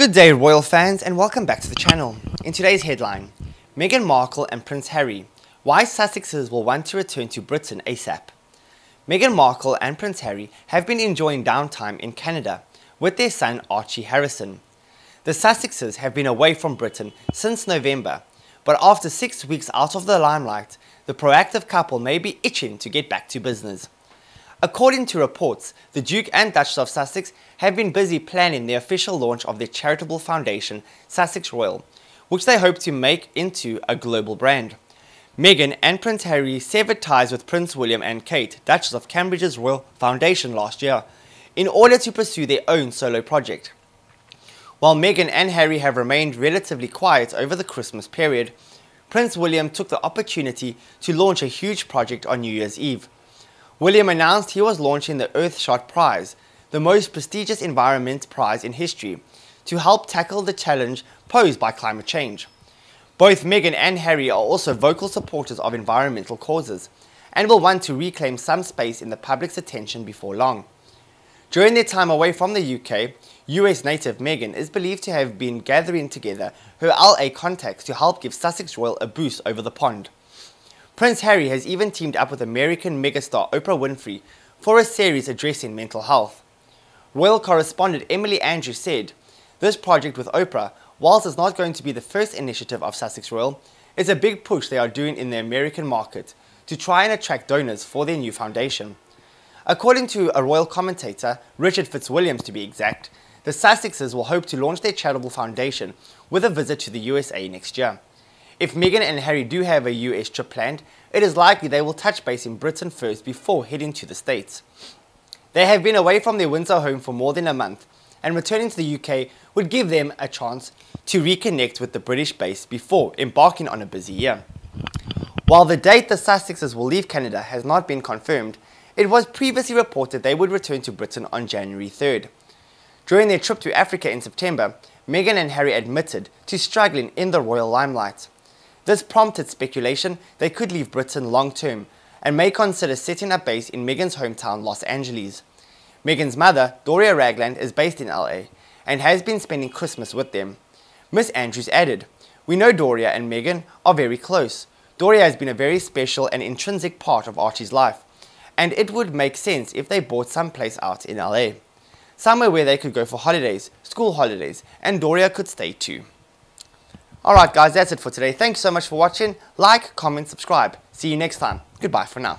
Good day royal fans and welcome back to the channel. In today's headline, Meghan Markle and Prince Harry, why Sussexes will want to return to Britain ASAP. Meghan Markle and Prince Harry have been enjoying downtime in Canada with their son Archie Harrison. The Sussexes have been away from Britain since November, but after six weeks out of the limelight, the proactive couple may be itching to get back to business. According to reports, the Duke and Duchess of Sussex have been busy planning the official launch of their charitable foundation, Sussex Royal, which they hope to make into a global brand. Meghan and Prince Harry severed ties with Prince William and Kate, Duchess of Cambridge's Royal Foundation last year, in order to pursue their own solo project. While Meghan and Harry have remained relatively quiet over the Christmas period, Prince William took the opportunity to launch a huge project on New Year's Eve. William announced he was launching the Earthshot Prize, the most prestigious environment prize in history, to help tackle the challenge posed by climate change. Both Meghan and Harry are also vocal supporters of environmental causes and will want to reclaim some space in the public's attention before long. During their time away from the UK, US native Meghan is believed to have been gathering together her LA contacts to help give Sussex Royal a boost over the pond. Prince Harry has even teamed up with American megastar Oprah Winfrey for a series addressing mental health. Royal correspondent Emily Andrews said, This project with Oprah, whilst it's not going to be the first initiative of Sussex Royal, is a big push they are doing in the American market to try and attract donors for their new foundation. According to a royal commentator, Richard Fitzwilliams to be exact, the Sussexes will hope to launch their charitable foundation with a visit to the USA next year. If Meghan and Harry do have a US trip planned, it is likely they will touch base in Britain first before heading to the States. They have been away from their Windsor home for more than a month, and returning to the UK would give them a chance to reconnect with the British base before embarking on a busy year. While the date the Sussexes will leave Canada has not been confirmed, it was previously reported they would return to Britain on January 3rd. During their trip to Africa in September, Meghan and Harry admitted to struggling in the royal limelight. This prompted speculation they could leave Britain long term and may consider setting up base in Meghan's hometown, Los Angeles. Meghan's mother, Doria Ragland, is based in LA and has been spending Christmas with them. Miss Andrews added, We know Doria and Meghan are very close. Doria has been a very special and intrinsic part of Archie's life, and it would make sense if they bought some place out in LA. Somewhere where they could go for holidays, school holidays, and Doria could stay too. Alright guys, that's it for today. Thanks so much for watching. Like, comment, subscribe. See you next time. Goodbye for now.